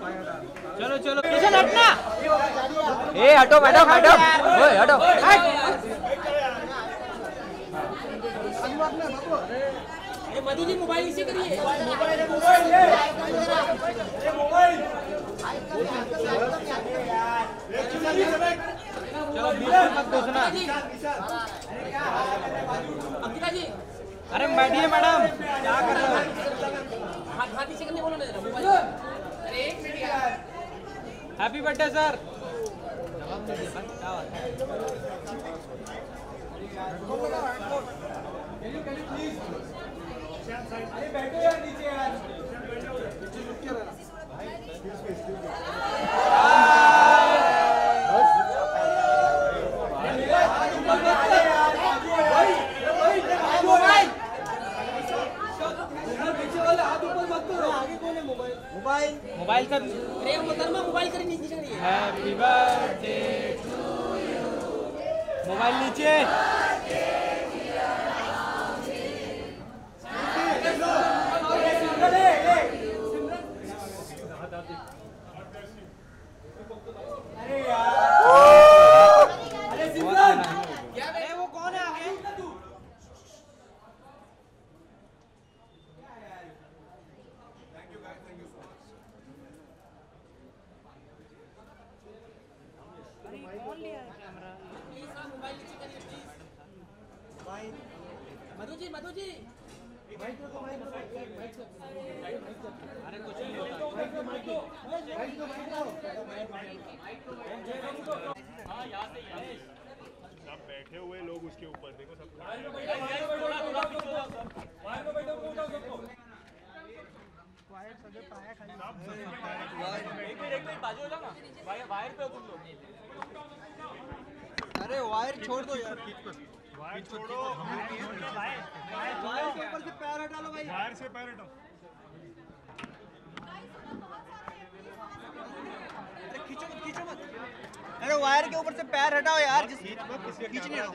चलो चलो चल हटना ए हटो मैडम हटो ओए हटो। मधु जी मोबाइल इसे करिए चलो बीच मत घुसना अंकिता जी अरे बैठिए मैडम। क्या कर रहे हो हाथ हाथ इसे करने बोलो ना जरा मोबाइल हैप्पी बर्थडे सर अरे बैठो यार नीचे यार नीचे रुक के रहना भाई जी मधु जी भाई तो भाई भाई अरे कुछ नहीं होता भाई तो भाई तो भाई तो हाँ यहाँ से यहाँ सब बैठे हुए लोग उसके ऊपर देखो सब। बाहर में बैठो उठाओ सबको वायर सगळे पाया खाली एक एक एक बाजू हो वायर वायर पे तुम लोग अरे वायर छोड़ दो यार वायर छोड़ो। वायर के ऊपर से पैर हटा लो भाई। वायर से पैर हटाओ। अरे खींचो मत खींचो मत। अरे वायर के ऊपर से पैर हटाओ यार जिस खींचने आओ।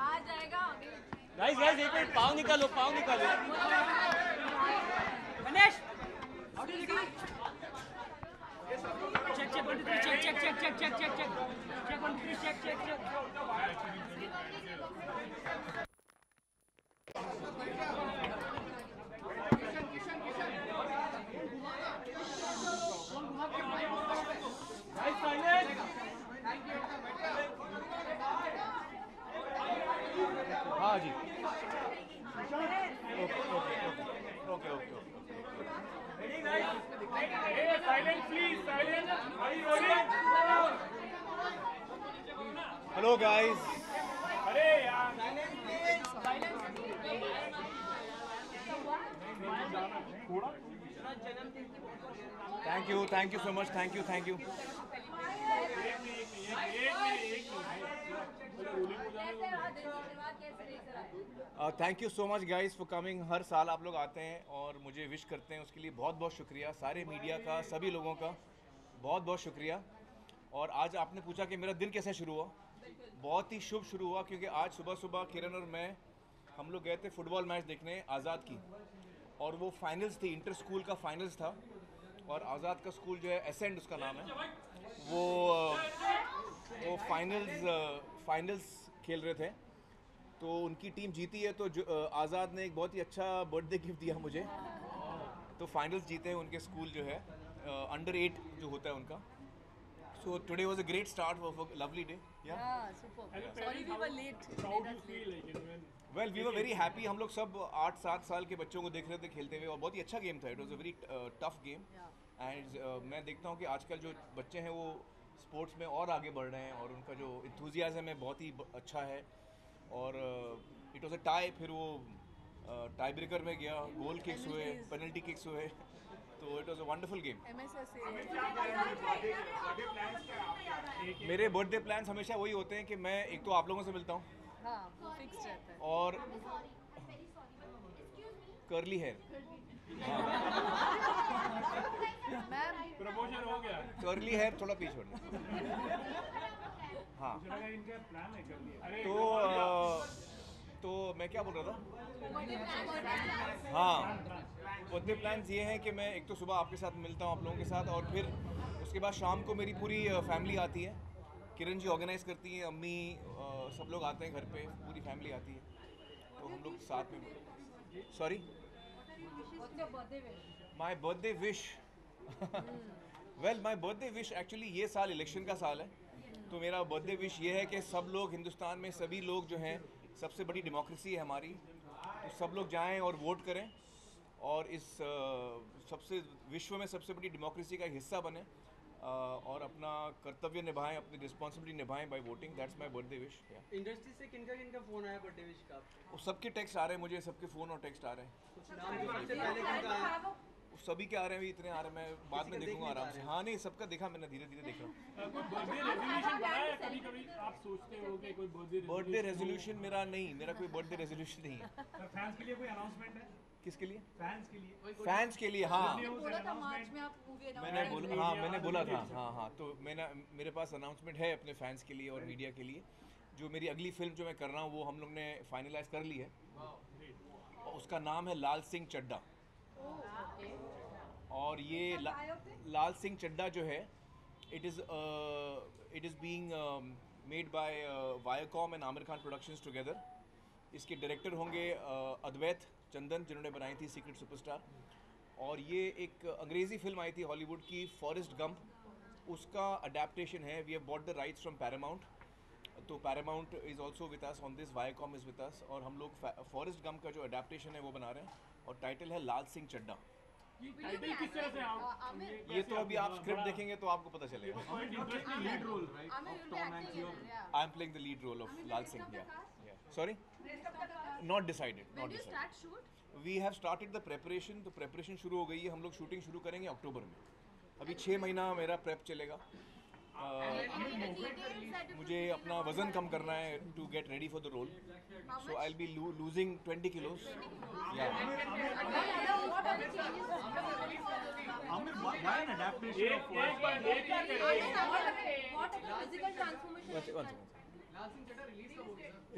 आ जाएगा गाइस गाइस एक मिनट पाँव निकालो, पाँव निकालो। Ganesh! Check check check check check check check check check. Check check check check. हाँ जी। हेलो गाइस अरे thank you thank you so much thank you thank you thank you so much guys for coming हर साल आप लोग आते हैं और मुझे विश करते हैं उसके लिए बहुत बहुत शुक्रिया, सारे मीडिया का, सभी लोगों का बहुत बहुत शुक्रिया। और आज आपने पूछा कि मेरा दिन कैसे शुरू हुआ? बहुत ही शुभ शुरू हुआ क्योंकि आज सुबह सुबह किरण और मैं, हम लोग गए थे फुटबॉल मैच देखने आज़ाद की। और वो फाइनल्स थी इंटर स्कूल का फाइनल्स था। और आज़ाद का स्कूल जो है एसेंड उसका नाम है। वो वो फाइनल्स फाइनल्स खेल रहे थे। तो उनकी टीम जीती है तो आज़ाद ने एक बहुत ही अच्छा बर्थडे गिफ्ट दिया मुझे। तो फाइनल्स जीते हैं उनके स्कूल जो है अंडर एट जो होता है उनका। So today was a great start of a lovely day yeah Sorry we were late. How do you feel like it when well we were very happy हम लोग सब आठ सात साल के बच्चों को देख रहे थे खेलते हुए और बहुत ही अच्छा गेम था। It was a very tough game and मैं देखता हूँ कि आजकल जो बच्चे हैं वो स्पोर्ट्स में और आगे बढ़ रहे हैं और उनका जो इंथ्यूजियाज है बहुत ही अच्छा है। और इट वॉज़ अ टाई फिर वो uh, टाई ब्रेकर में गया गोल किक्स हुए पेनल्टी किक्स हुए। तो it was a wonderful game मेरे बर्थडे प्लान्स हमेशा वही होते हैं कि मैं एक तो आप लोगों से मिलता हूँ। और करली हेयर मैम प्रमोशन हो गया। कर्ली हेयर थोड़ा पीछे हाँ। इनका प्लान है कर तो तो मैं क्या बोल रहा था? हाँ। बर्थडे प्लान्स ये हैं कि मैं एक तो सुबह आपके साथ मिलता हूँ आप लोगों के साथ और फिर उसके बाद शाम को मेरी पूरी फैमिली आती है। किरण जी ऑर्गेनाइज करती हैं अम्मी सब लोग आते हैं घर पे पूरी फैमिली आती है। तो हम लोग साथ में। Sorry my birthday wish well my birthday wish actually ये साल इलेक्शन का साल है। तो मेरा बर्थडे विश ये है कि सब लोग हिंदुस्तान में सभी लोग जो हैं सबसे बड़ी डेमोक्रेसी है हमारी। तो सब लोग जाएँ और वोट करें और इस सबसे विश्व में सबसे बड़ी डेमोक्रेसी का हिस्सा बने। और अपना कर्तव्य निभाएँ अपनी responsibility निभाएँ by voting that's my birthday wish industry से किनका किनका फ़ोन आया बर्थडे विश का वो सबके टेक्स्ट आ रहे हैं मुझे सबके फ़ोन और टेक्स्ट आ रहे हैं। सभी के आ रहे हैं भी इतने आ रहे हैं मैं बाद में देखूँगा आराम से। हाँ। नहीं सबका देखा मैंने धीरे धीरे देख रहा हूँ। बर्थडे रेजोल्यूशन बनाया कभी कभी आप सोचते कि कोई बर्थडे बर्थडे रेजोल्यूशन मेरा नहीं मेरा कोई बर्थडे रेजोल्यूशन नहीं है? किसके लिए? फैंस के लिए। फैंस के लिए हाँ। बोला था मार्च में आप मूवी मैंने बोला हाँ मैंने बोला था हाँ हाँ तो मैंने मेरे पास अनाउंसमेंट है अपने फैंस के लिए और मीडिया के लिए। जो मेरी अगली फ़िल्म जो मैं कर रहा हूँ वो हम लोग ने फाइनलाइज कर ली है। और उसका नाम है लाल सिंह चड्डा और ये ला, लाल सिंह चड्डा जो है uh, it is it is being made by Viacom and Aamir Khan productions together इसके डायरेक्टर होंगे uh, अद्वैत चंदन जिन्होंने बनाई थी सीक्रेट सुपरस्टार और ये एक अंग्रेज़ी फ़िल्म आई थी हॉलीवुड की फॉरेस्ट गंप उसका अडेप्टेशन है we have bought the rights from Paramount तो Paramount is also with us on this Viacom is with us और हम लोग फॉरेस्ट गम का जो अडेप्टेशन है वो बना रहे हैं। और टाइटल है लाल सिंह चड्डा टाइटल किस तरह से आप ये तो अभी आप स्क्रिप्ट देखेंगे तो आपको पता चलेगा। I am playing the lead role of Lal Singh yeah sorry not decided not decided we have started the preparation तो प्रेपरेशन शुरू हो गई है हम लोग शूटिंग शुरू करेंगे अक्टूबर में। अभी छः महीना मेरा प्रेप चलेगा। Uh, मुझे अपना वज़न कम करना है to get ready for the role so I be losing twenty kilos या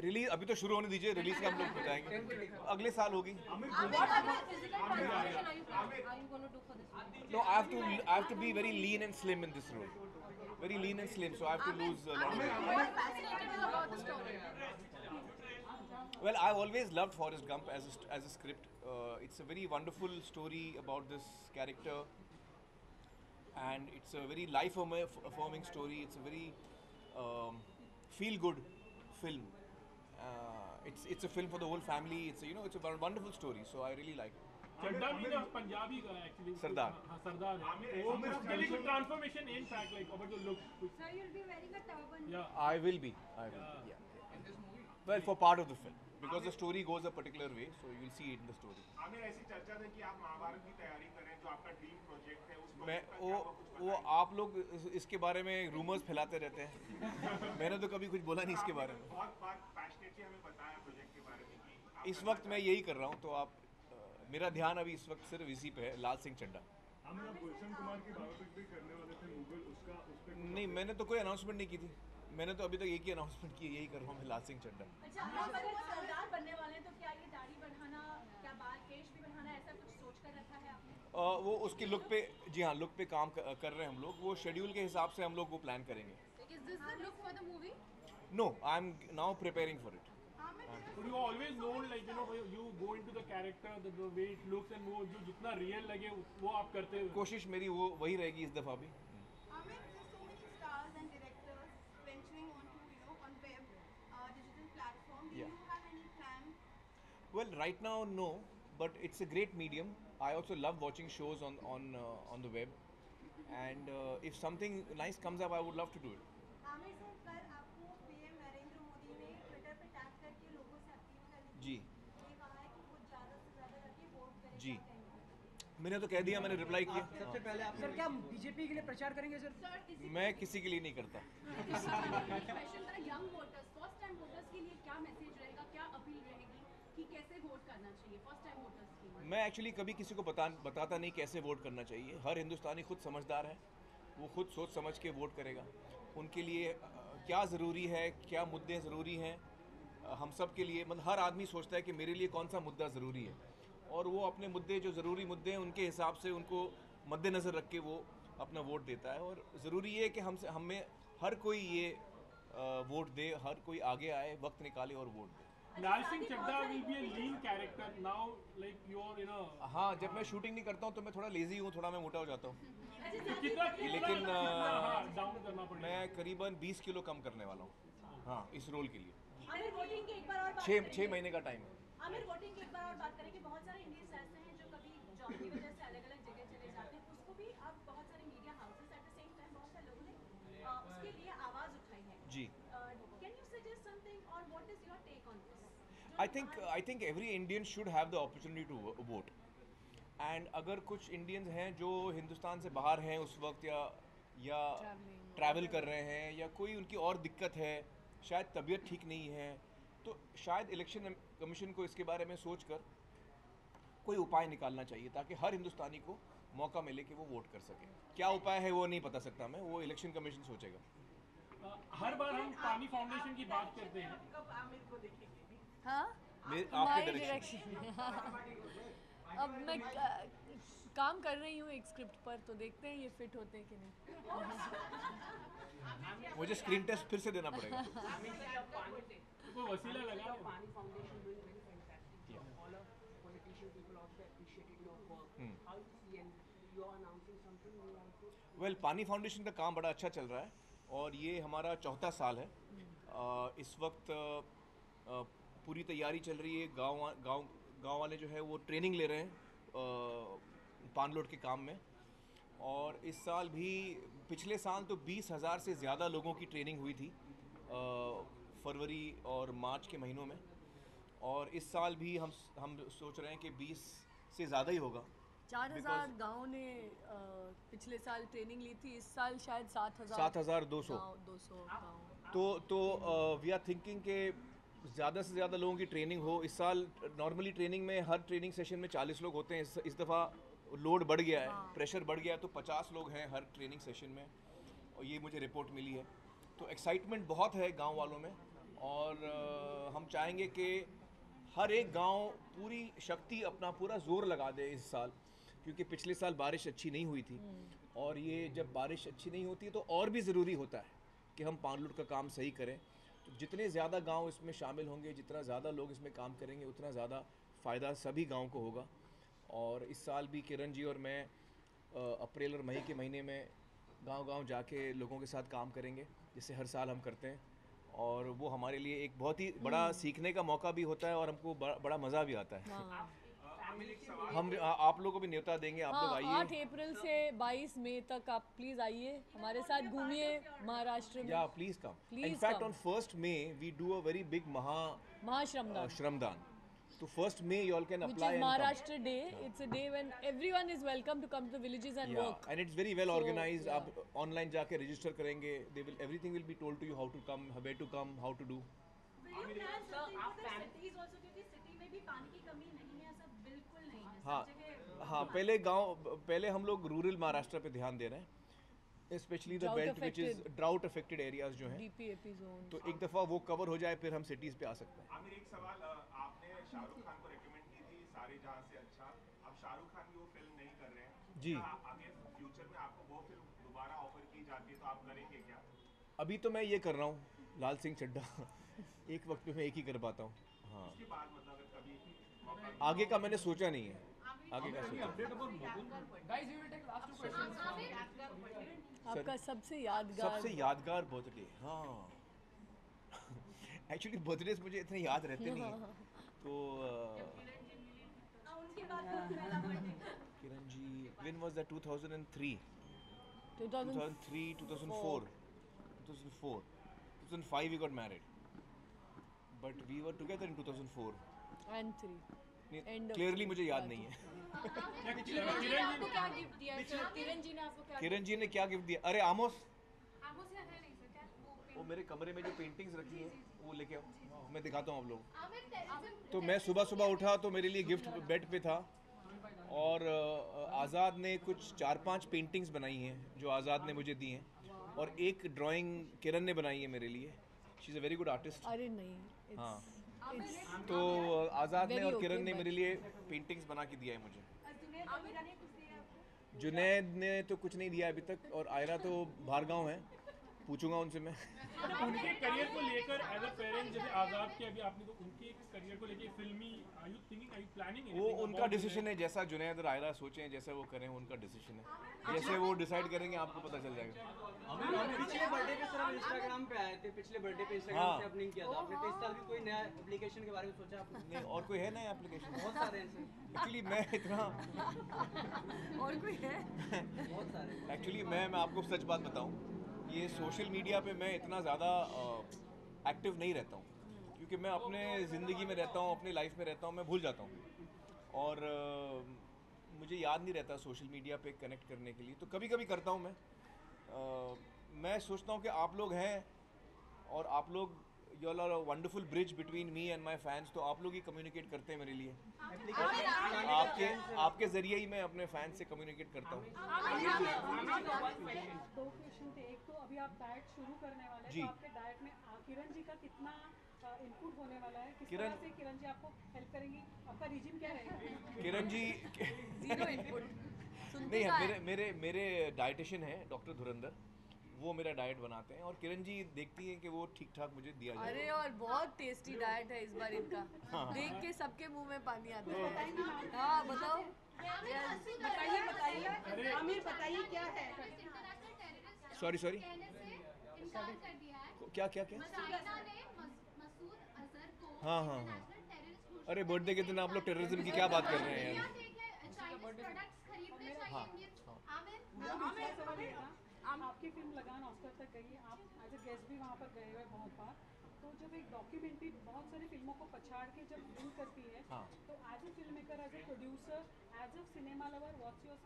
रिलीज़ अभी तो शुरू होने दीजिए रिलीज़ का हम लोग बताएँगे। अगले साल होगी। Be very lean and slim in this role very lean and slim so I to lose well I always love Forrest Gump as a script it's a very wonderful story about this character and it's a very life affirming story it's a very feel good film. Uh, it's it's a film for the whole family. It's a, you know it's a won- wonderful story. So I really like it. चड्डा भी ना पंजाबी का actually सरदार। हाँ सरदार है वो कुछ transformation in fact like about the look So you'll be wearing a turban. या I will be. I will. Yeah. Well, for part of the film, Because the story goes a particular way, so you will see it in the story. हमें ऐसी चर्चा थी कि आप महाभारत की तैयारी करें जो आपका ड्रीम प्रोजेक्ट है उस मैं वो वो आप लोग इस- इसके बारे में रूमर्स फैलाते रहते हैं। मैंने तो कभी कुछ बोला नहीं इसके बारे में। बहुत बात पैशनेटली हमें बताया प्रोजेक्ट के बारे में कि इस वक्त मैं यही कर रहा हूँ तो आप मेरा ध्यान अभी इस वक्त सिर्फ़ इसी पे है लाल सिंह चड्डा हम गुलशन कुमार की बायोपिक भी करने वाले थे मुगल उसका उस पे नहीं मैंने तो कोई अनाउंसमेंट नहीं की थी। मैंने तो अभी तक एक ही अनाउंसमेंट की यही कर रहा हूँ मैं लाल सिंह चड्डा अच्छा वो सरदार बनने वाले तो क्या ये दाढ़ी बढ़ाना क्या बाल केश भी बढ़ाना ऐसा कुछ सोच कर रखा है आपने? वो उसके लुक पे जी हाँ लुक पे काम कर रहे हैं हम लोग। वो शेड्यूल के हिसाब से हम लोग वो प्लान करेंगे। Is this the look for the movie? No I am now preparing for it But you always known like you know you go into the character the, the way it looks and वो जो जितना real लगे वो आप करते हो। कोशिश मेरी वो वही रहेगी इस दफ़ा भी Amit, there's so many stars and directors venturing onto, you know, on web, uh, digital platform. Do Yeah. you have any plan? Well, right now, no, but it's a great medium. I also love watching shows on on uh, on the web, and uh, if something nice comes up, I would love to do it. Aamir sir कल आपको PM Narendra Modi ने Twitter पे tag करके लोगों से appeal करने जी है जी। मैंने तो कह दिया मैंने रिप्लाई किया सबसे पहले आप सर क्या बीजेपी के लिए प्रचार करेंगे सर हाँ। मैं किसी के लिए नहीं करता young voters first time voters के लिए क्या मैसेज रहेगा क्या अपील रहेगी मैं एक्चुअली कभी किसी को बता, बताता नहीं कैसे वोट करना चाहिए। हर हिंदुस्तानी खुद समझदार है। वो खुद सोच समझ के वोट करेगा। उनके लिए क्या ज़रूरी है? क्या मुद्दे ज़रूरी हैं? हम सब के लिए मतलब हर आदमी सोचता है कि मेरे लिए कौन सा मुद्दा ज़रूरी है। और वो अपने मुद्दे, जो ज़रूरी मुद्दे हैं, उनके हिसाब से उनको मद्देनज़र रख के वो अपना वोट देता है। और ज़रूरी है कि हमसे, हमें हर कोई ये वोट दे, हर कोई आगे आए, वक्त निकाले और वोट दे। Lal Singh Chadda will be a lean character. Now. Like you're in a. हाँ जब मैं शूटिंग नहीं करता हूँ तो मैं थोड़ा लेज़ी हूँ थोड़ा मैं मोटा हो जाता हूँ। कितना लेकिन, डाउन करना पड़ेगा। मैं करीबन 20 किलो कम करने वाला हूँ। हाँ इस रोल के लिए। आमिर वोटिंग की एक बार और बात छः छः महीने का टाइम है। आमिर वोटिंग की एक बार और बात करेंगे। बहुत सारे इंडियंस ऐसे हैं जो कभी जॉब की वजह I think I think every Indian should have the opportunity to vote and अगर कुछ इंडियंस हैं जो हिंदुस्तान से बाहर हैं उस वक्त या या ट्रैवल कर रहे हैं या कोई उनकी और दिक्कत है शायद तबीयत ठीक नहीं है तो शायद इलेक्शन कमीशन को इसके बारे में सोच कर कोई उपाय निकालना चाहिए ताकि हर हिंदुस्तानी को मौका मिले कि वो वोट कर सके। क्या उपाय है वो नहीं बता सकता मैं वो इलेक्शन कमीशन सोचेगा। हर बार हम पानी फाउंडेशन की बात करते हैं। हाँ? डायरेक्शन अब मैं काम कर रही हूँ एक स्क्रिप्ट पर तो देखते हैं ये फिट होते हैं कि नहीं। मुझे स्क्रीन टेस्ट फिर से देना पड़ेगा। वेल पानी फाउंडेशन का काम बड़ा अच्छा चल रहा है और ये हमारा चौथा साल है। हम्म। इस वक्त पूरी तैयारी चल रही है। गाँव गाँव गाँव वाले जो है वो ट्रेनिंग ले रहे हैं पान लोड के काम में। और इस साल भी पिछले साल तो बीस हज़ार से ज़्यादा लोगों की ट्रेनिंग हुई थी फरवरी और मार्च के महीनों में। और इस साल भी हम हम सोच रहे हैं कि बीस से ज़्यादा ही होगा। चार हज़ार गाँव ने अ, पिछले साल ट्रेनिंग ली थी इस साल शायद सात हज़ार सात हज़ार दो सौ। दो सौ तो तो वी आर थिंकिंग के ज़्यादा से ज़्यादा लोगों की ट्रेनिंग हो। इस साल नॉर्मली ट्रेनिंग में हर ट्रेनिंग सेशन में 40 लोग होते हैं। इस, इस दफ़ा लोड बढ़ गया है। हाँ। प्रेशर बढ़ गया है तो 50 लोग हैं हर ट्रेनिंग सेशन में। और ये मुझे रिपोर्ट मिली है। तो एक्साइटमेंट बहुत है गाँव वालों में। और अ, हम चाहेंगे कि हर एक गाँव पूरी शक्ति अपना पूरा ज़ोर लगा दे इस साल। क्योंकि पिछले साल बारिश अच्छी नहीं हुई थी। और ये जब बारिश अच्छी नहीं होती तो और भी ज़रूरी होता है कि हम पानलुट का काम सही करें। तो जितने ज़्यादा गाँव इसमें शामिल होंगे जितना ज़्यादा लोग इसमें काम करेंगे उतना ज़्यादा फ़ायदा सभी गाँव को होगा। और इस साल भी किरण जी और मैं अप्रैल और मई के महीने में गांव-गांव जाके लोगों के साथ काम करेंगे जिससे हर साल हम करते हैं। और वो हमारे लिए एक बहुत ही बड़ा सीखने का मौका भी होता है और हमको बड़ा, बड़ा मज़ा भी आता है। हाँ। हम आप लोगों को भी न्योता देंगे आप लोग हाँ, आइए। आठ अप्रैल से 22 मई तक आप प्लीज़ आइए हमारे साथ घूमिए महाराष्ट्र में। Yeah please come in fact on first May we do a very big maha mahashramdan shramdan तो first May you all can apply Maharashtra day it's a day when everyone is welcome to come to the villages and work and it's very well organised आप online जाके register करेंगे. They will everything will be told to you how to come how to come how to do city में भी पानी की कमी है है हाँ पहले गाँव पहले हम लोग रूरल महाराष्ट्र पे ध्यान दे रहे हैं specially the belt which is drought affected areas जो हैं तो एक दफ़ा वो कवर हो जाए फिर हम सिटीज़ पे आ सकते हैं। आमिर एक सवाल आपने शाहरुख खान को रेकमेंड की थी सारे जहाँ से अच्छा अब शाहरुख खान की वो फ़िल्म नहीं कर रहे हैं। जी। आगे फ्यूचर में आपको वो फ़िल्म दोबारा ऑफ़र की जाती है तो आप करेंगे क्या? अभी तो मैं ये कर रहा हूँ लाल सिंह चड्ढा एक वक्त पे मैं एक ही कर पाता हूँ। हाँ। उसके बाद मतलब कभी आगे का मैंने सोचा नहीं है। आगे का आपका सबसे यादगार सबसे यादगार बर्थडे हाँ। एक्चुअली बर्थडे मुझे इतने याद रहते नहीं तो Kiran ji when was that two thousand five you got married but we were we in two thousand four and three clearly मुझे याद नहीं है किरण जी ने क्या गिफ्ट दिया? अरे आमोस। आमोस या है नहीं सर क्या? वो मेरे कमरे में जो पेंटिंग्स रखी हैं वो लेके मैं दिखाता हूँ आप लोग तो मैं सुबह सुबह उठा तो मेरे लिए गिफ्ट बेड पे था। और आज़ाद ने कुछ चार पाँच पेंटिंग्स बनाई हैं जो आज़ाद ने मुझे दी हैं। और एक ड्राइंग किरण ने बनाई है मेरे लिए। She is a very good artist अरे नहीं हाँ। तो आज़ाद ने और किरण ने मेरे लिए पेंटिंग्स बना के दिया है मुझे। आमिर ने कुछ दिया आपको? जुनैद ने तो कुछ नहीं दिया अभी तक और आयरा तो बाहर गाँव है। पूछूँगा उनसे मैं। उनके करियर को लेकर एज अ पेरेंट जैसे आज़ाद के अभी आपने तो उनके करियर को लेकर फिल्मी are you thinking are you planning वो उनका डिसीज़न है जैसा जुनैद और आयरा सोचें जैसा वो करें उनका डिसीज़न है। जैसे वो डिसाइड करेंगे आपको पता चल जाएगा। पिछले बर्थडे पे सर हम इंस्टाग्राम पे आए थे पिछले बर्थडे पे इंस्टाग्राम हाँ। से अपलिंग किया था। आपने तो इस साल भी कोई नया एप्लीकेशन के बारे में सोचा? आपने नहीं और कोई है नया एप्लीकेशन बहुत सारे हैं सर। एक्चुअली मैं इतना और कोई है? बहुत सारे एक्चुअली मैं मैं आपको सच बात बताऊँ ये सोशल मीडिया पे मैं इतना ज़्यादा एक्टिव नहीं रहता हूँ। क्योंकि मैं अपने ज़िंदगी में रहता हूँ अपनी लाइफ में रहता हूँ मैं भूल जाता हूँ। और आ, मुझे याद नहीं रहता सोशल मीडिया पे कनेक्ट करने के लिए। तो कभी कभी करता हूँ मैं। आ, मैं सोचता हूँ कि आप लोग हैं और आप लोग you are a wonderful bridge between me and my fans तो आप लोग ही कम्युनिकेट करते हैं मेरे लिए। आपके आपके ज़रिए ही मैं अपने फैंस से कम्युनिकेट करता हूँ। दो क्वेश्चन थे एक तो अभी आप डाइट शुरू करने वाले जी। तो आपके डाइट में किरण। जी का कितना इनपुट होने वाला है किस किरण- तरह से किरण जी आपको हेल्प करेंगी आपका रिजिम क्या रहेगा किरण जी ज़ीरो इनपुट नहीं है मेरे मेरे मेरे डाइटिशियन हैं डॉक्टर धुरंधर। वो मेरा डाइट बनाते हैं और किरण जी देखती हैं कि वो ठीक ठाक मुझे दिया जाए। अरे और बहुत टेस्टी डाइट है इस बार इनका। देख के सबके मुँह में पानी आता है। हाँ बताओ। बताइए बताइए। आमिर बताइए क्या है? सॉरी सॉरी इनकार कर दिया है। क्या क्या क्या? हाँ, हाँ, हाँ। अरे बर्थडे के दिन आप लोग टेररिज्म की क्या बात कर रहे हैं? है। था, आपकी फ़िल्म लगान ऑस्कर तक गई आप एज अ गेस्ट भी वहाँ पर गए हुए बहुत बार तो जब एक डॉक्यूमेंट्री बहुत सारी फ़िल्मों को पछाड़ के जब फ़िल्म करती है हाँ। तो as a film maker as a producer as a cinema lover what's your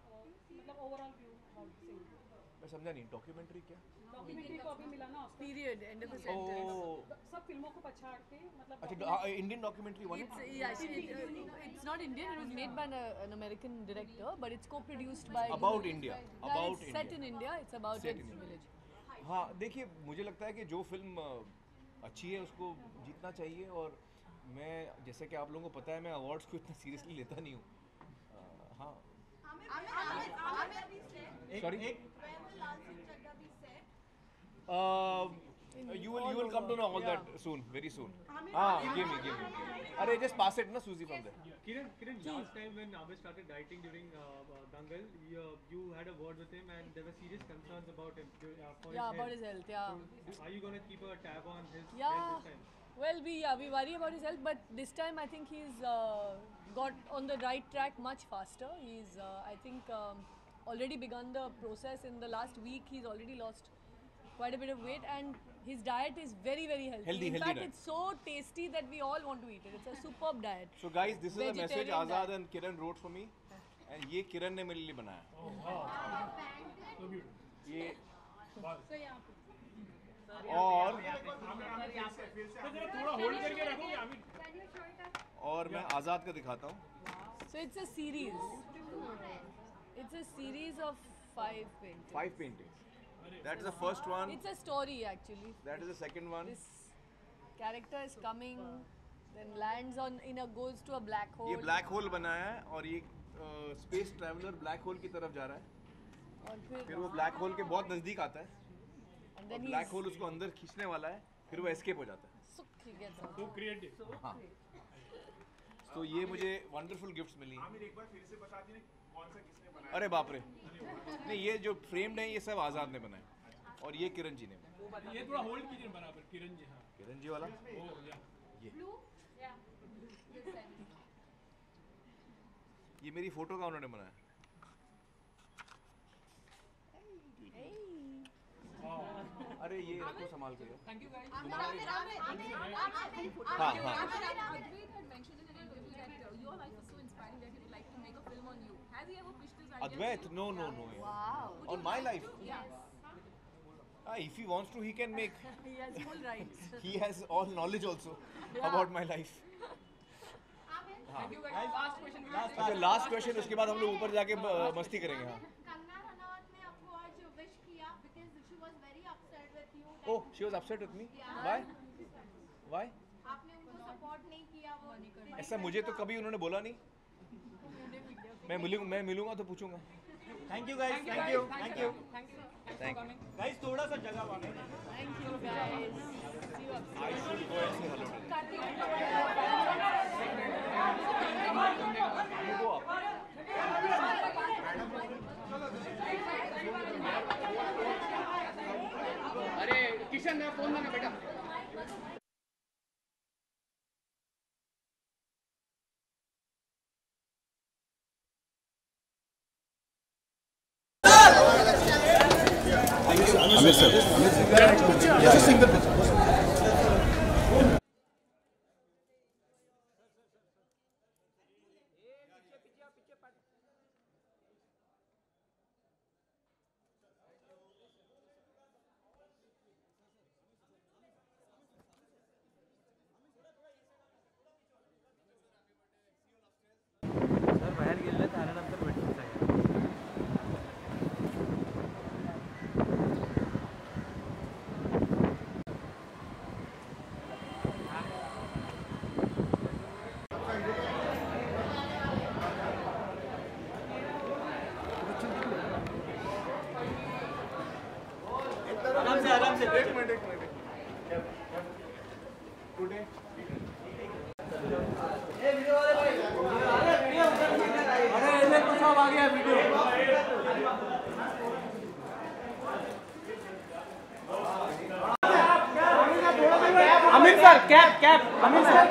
मतलब ओवरऑल व्यू अबाउट मैं समझा नहीं डॉक्यूमेंट्री क्या डॉक्यूमेंट्री को अभी मिला ना Oscar period end of the sentence सब फ़िल्मों को पछाड़ के मतलब अच्छा Indian documentary one uh, uh, an American director, but it's co-produced by. About India. Yeah, About it's set India. in India. It's about Set its in India. village. हाँ देखिए मुझे लगता है कि जो फ़िल्म अच्छी है उसको जीतना चाहिए और मैं जैसे कि आप लोगों को पता है मैं अवार्ड्स को इतना सीरियसली लेता नहीं हूँ अ, हाँ आमिर आमिर आमिर भी set sorry Uh, you will you will come to know all that soon, very soon. Ah, give me, give me. Arey, just pass it, na, Susie, from there. Kiran, Kiran, last time when Abhis started dieting during uh, uh Dangal, you, uh, you had a word with him and there were serious concerns about him. Uh, yeah, his about health. his health, yeah. So, are you going to keep a tab on his yeah. health this time? Well, we, yeah, we worry about his health, but this time I think he's uh, got on the right track much faster. He's, uh, I think, um, already begun the process. In the last week, he's already lost quite a bit of weight, and his diet is very very healthy. Healthy, In healthy fact, diet. it's so tasty that we all want to eat it. It's a superb diet. so guys this is a message Vegetarian Azad diet. and Kiran wrote for me and ये किरण ने मेरे लिए बनाया So beautiful. ये So. और तो जरा थोड़ा होल्ड करके रखोगे आमिर और मैं आज़ाद का दिखाता हूँ So it's a series. It's a series of five paintings. five paintings that is the first one It's a story actually. that is the second one This character is coming, then lands on in a goes to a black hole. ये black hole बनाया है और ये space traveller black hole की तरफ़ जा रहा है और फिर फिर वो ब्लैक होल के बहुत नज़दीक आता है and then black he's whole उसको अंदर खींचने वाला है फिर वो एस्केप हो जाता है so creative हाँ तो ये मुझे वंडरफुल गिफ्ट्स मिली हैं अरे बाप रे नहीं ये जो फ्रेम्ड है ये सब आज़ाद ने बनाए और ये किरण जी ने ये थोड़ा होल्ड कीजिए बराबर किरण जी हाँ किरण जी वाला ये ये मेरी फ़ोटो का उन्होंने बनाया अरे ये रखो संभाल के। Thank you guys. हाँ हाँ you? No no no Wow. on my life Yes. Ah, if he wants to, he can make. he has full rights. he has all knowledge also Yeah. about my life. Thank you guys. Last question. अच्छा last question उसके बाद हम लोग ऊपर जाके मस्ती करेंगे हाँ कंगना रनौत ने आपको आज विश किया because she was upset with you that oh she was upset with me why why आपने उनको सपोर्ट नहीं किया वो ऐसा मुझे तो कभी उन्होंने बोला नहीं मैं मिलूं, मैं मिलूँगा तो पूछूँगा। Thank you guys thank you thank you thank you guys थोड़ा सा जगह thank you guys see you I should go अरे किशन मेरा फ़ोन लगा बेटा। सर बाहेर गेले त्यानंतर भेटून सांगा आराम से आराम से एक मिनट एक मिनट कुठे अरे ये तो सब आ गया video Amit sir cap cap Amit sir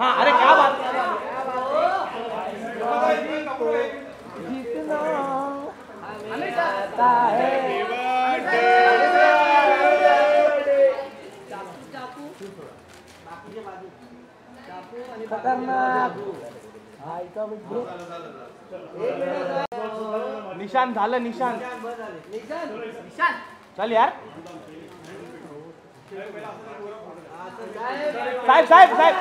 हाँ अरे क्या बात निशान झालं निशान. चल यार. साहेब साहेब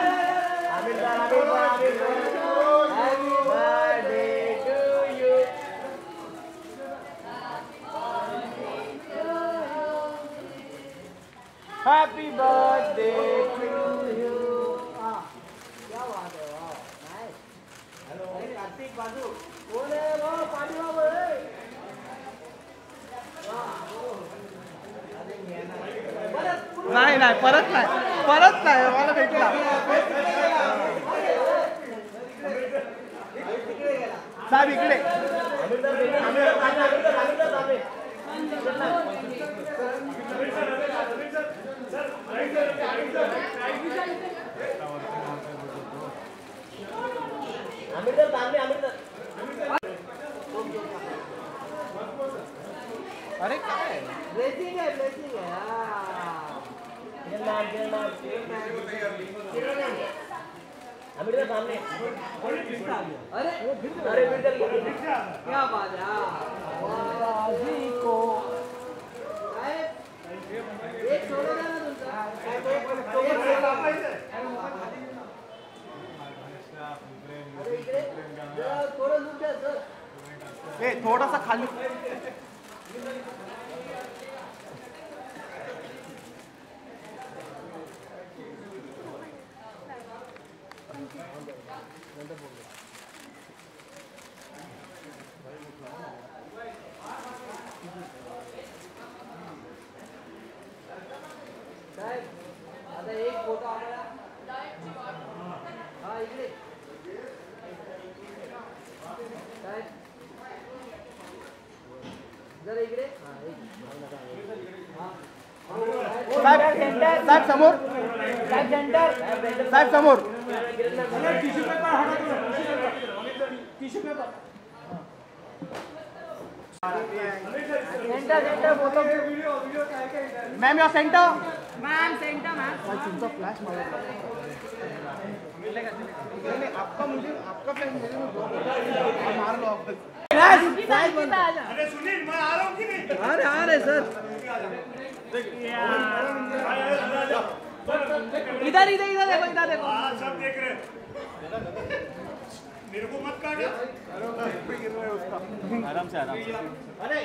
हॅपी बर्थडे बाजू कोण आहे वाह पाणी बाबा नाही नाही परत नाही परत नाही मला भेटला साहेब इकडे अरे काय ब्लेसिंग आहे ब्लेसिंग आहे अमित सामने। अरे अरे क्या बात है बाजी को एक छोड़ो सोडा द्या ना थोड़ा सा खाली। साहेब आता एक फ़ोटो आम्हाला हा इकडे साहेब जरा इकडे हा एक हा. साहेब साहेब समोर साहेब समोर ma'am ma'am centre. Ma'am centre ma'am उनका फ्लैश मारा नहीं आपका मुझे आपका फ्लैश मेरे में ब्लॉक मार लो आप अरे सुनील मैं आ रहा हूँ कि नहीं आ रहे आ रहे सर इधर इधर इधर देखो इधर देखो सब देख रहे मेरे को मत काटो आराम से आराम से अरे